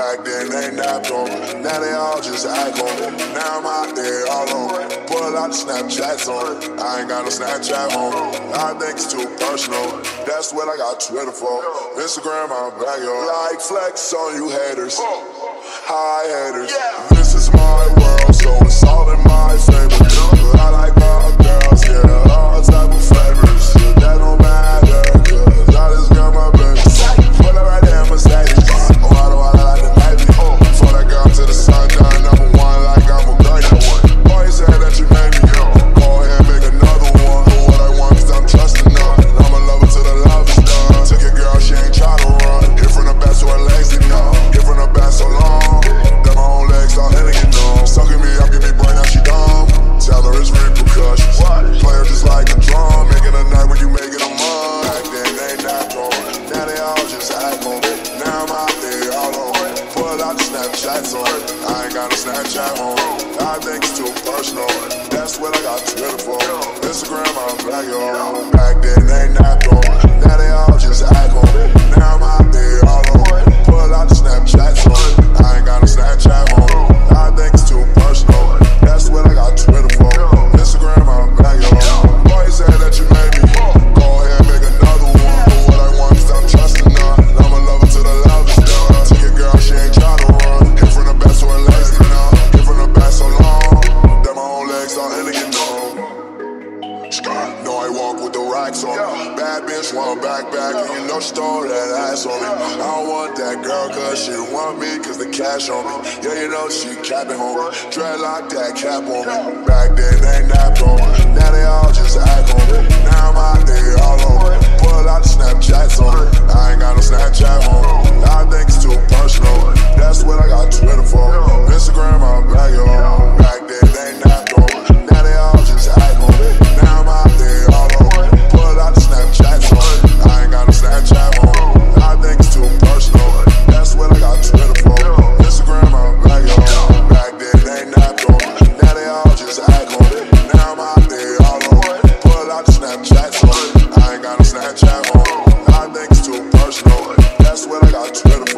Back then they napped on. Now they all just act on. Now I'm out there all on me. a lot of Snapchats on. I ain't got no Snapchat on. I think it's too personal. That's what I got Twitter for. Instagram, I'm back, yo. Like flex on you haters. Hi haters. This Snapchats. I ain't got a Snapchat on me. I think it's too personal. That's what I got Twitter for. Instagram, I'm black, yo. Back then they not me. Now they all just act on me. Walk with the racks on me. Bad bitch want back back, and you know she throw that ass on me. I don't want that girl, cause she want me, cause the cash on me. Yeah, you know she capping on me. Dreadlock that cap on me. Back then they napped on me. Now they all just act on me. Now I'm out there all on me. Let